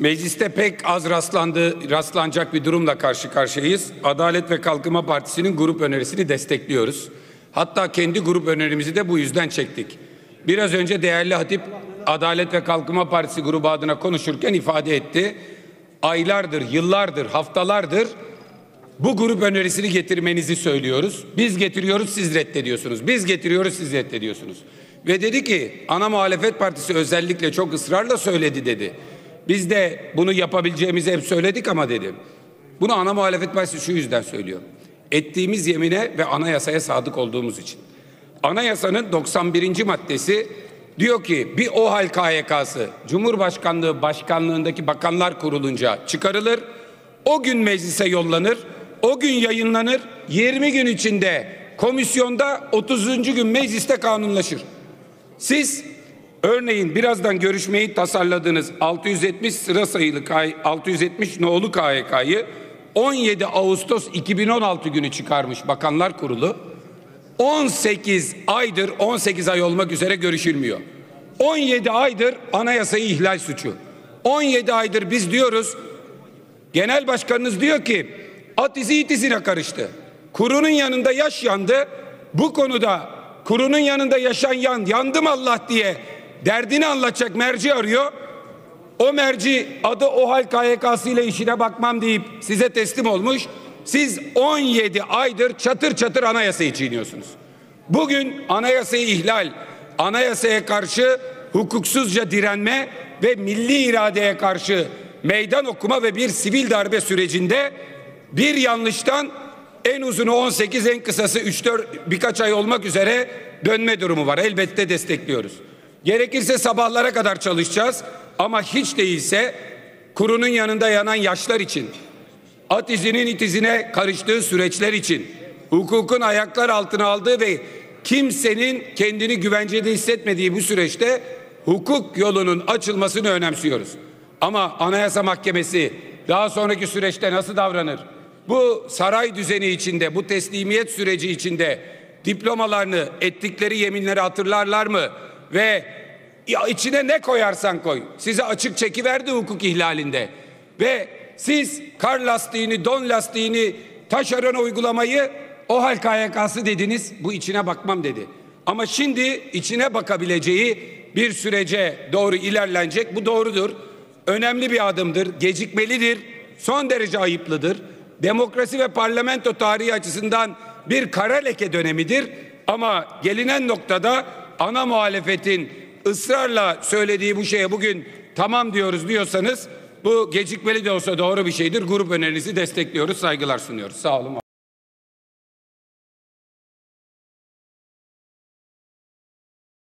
Mecliste pek az rastlandı, rastlanacak bir durumla karşı karşıyayız. Adalet ve Kalkınma Partisi'nin grup önerisini destekliyoruz. Hatta kendi grup önerimizi de bu yüzden çektik. Biraz önce değerli Hatip Adalet ve Kalkınma Partisi grubu adına konuşurken ifade etti. Aylardır, yıllardır, haftalardır bu grup önerisini getirmenizi söylüyoruz. Biz getiriyoruz, siz reddediyorsunuz. Biz getiriyoruz, siz reddediyorsunuz. Ve dedi ki ana muhalefet partisi özellikle çok ısrarla söyledi dedi. Biz de bunu yapabileceğimizi hep söyledik ama dedim. Bunu ana muhalefet partisi şu yüzden söylüyor. Ettiğimiz yemine ve anayasaya sadık olduğumuz için. Anayasanın 91. maddesi diyor ki bir OHAL KYK'sı Cumhurbaşkanlığı Başkanlığındaki Bakanlar Kurulunca çıkarılır. O gün meclise yollanır. O gün yayınlanır. 20 gün içinde komisyonda 30. gün mecliste kanunlaşır. Siz Örneğin birazdan görüşmeyi tasarladığınız 670 sıra sayılı 670 nolu KYK'yı 17 Ağustos 2016 günü çıkarmış Bakanlar Kurulu. 18 aydır 18 ay olmak üzere görüşülmüyor. 17 aydır anayasayı ihlal suçu. 17 aydır biz diyoruz genel başkanınız diyor ki at izi it izine karıştı. Kurunun yanında yaş yandı. Bu konuda kurunun yanında yaşan yan yandım Allah diye derdini anlatacak merci arıyor. O merci adı OHAL KYK'sı ile işine bakmam deyip size teslim olmuş. Siz 17 aydır çatır çatır anayasayı çiğniyorsunuz. Bugün anayasayı ihlal, anayasaya karşı hukuksuzca direnme ve milli iradeye karşı meydan okuma ve bir sivil darbe sürecinde bir yanlıştan en uzunu 18 en kısası 3-4 birkaç ay olmak üzere dönme durumu var. Elbette destekliyoruz. Gerekirse sabahlara kadar çalışacağız ama hiç değilse kurunun yanında yanan yaşlar için, at izinin it izine karıştığı süreçler için, hukukun ayaklar altına aldığı ve kimsenin kendini güvencede hissetmediği bu süreçte hukuk yolunun açılmasını önemsiyoruz. Ama Anayasa Mahkemesi daha sonraki süreçte nasıl davranır? Bu saray düzeni içinde, bu teslimiyet süreci içinde diplomalarını, ettikleri yeminleri hatırlarlar mı? Ve içine ne koyarsan koy. Size açık çekiverdi hukuk ihlalinde. Ve siz kar lastiğini, don lastiğini, taşeron uygulamayı o hal KYK'sı dediniz. Bu içine bakmam dedi. Ama şimdi içine bakabileceği bir sürece doğru ilerlenecek. Bu doğrudur. Önemli bir adımdır. Gecikmelidir. Son derece ayıplıdır. Demokrasi ve parlamento tarihi açısından bir kara leke dönemidir. Ama gelinen noktada ana muhalefetin ısrarla söylediği bu şeye bugün tamam diyoruz diyorsanız bu gecikmeli de olsa doğru bir şeydir. Grup önerinizi destekliyoruz. Saygılar sunuyoruz. Sağ olun.